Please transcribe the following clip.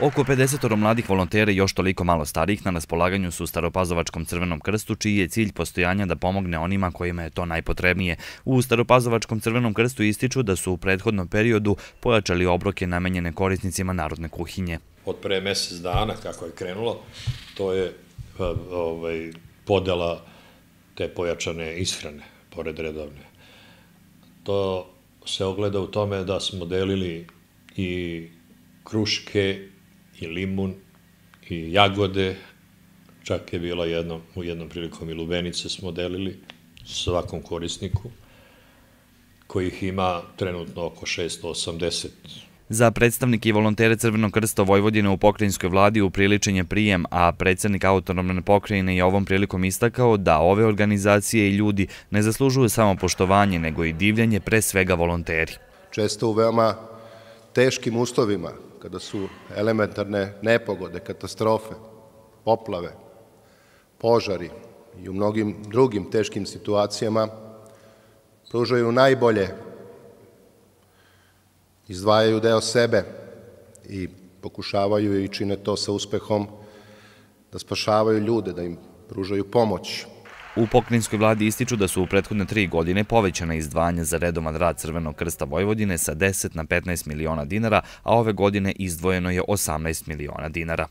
Oko 50 mladih volontera i još toliko malo starih na raspolaganju su Staropazovačkom crvenom krstu, čiji je cilj postojanja da pomogne onima kojima je to najpotrebnije. U Staropazovačkom crvenom krstu ističu da su u prethodnom periodu pojačali obroke namenjene korisnicima narodne kuhinje. Od pre mesec dana, kako je krenulo, to je pa, ovaj, podela te pojačane ishrane, pored redovne. To se ogleda u tome da smo delili i kruške i limun i jagode, čak je bila jedno, u jednom prilikom i lubenice smo delili svakom korisniku, kojih ima trenutno oko 680 Za predstavnike i volontere Crvenog krsta Vojvodine u pokrajinskoj vladi upriličen je prijem, a predsednik autonomne pokrajine je ovom prilikom istakao da ove organizacije i ljudi ne zaslužuju samo poštovanje, nego i divljanje pre svega volonteri. Često u veoma teškim uslovima, kada su elementarne nepogode, katastrofe, poplave, požari i u mnogim drugim teškim situacijama, pružaju najbolje, izdvajaju deo sebe i pokušavaju i čine to sa uspehom da spašavaju ljude, da im pružaju pomoć. U pokrinjskoj vladi ističu da su u prethodne tri godine povećana izdvanja za redovan rad Crvenog krsta Vojvodine sa 10 na 15 miliona dinara, a ove godine izdvojeno je 18 miliona dinara.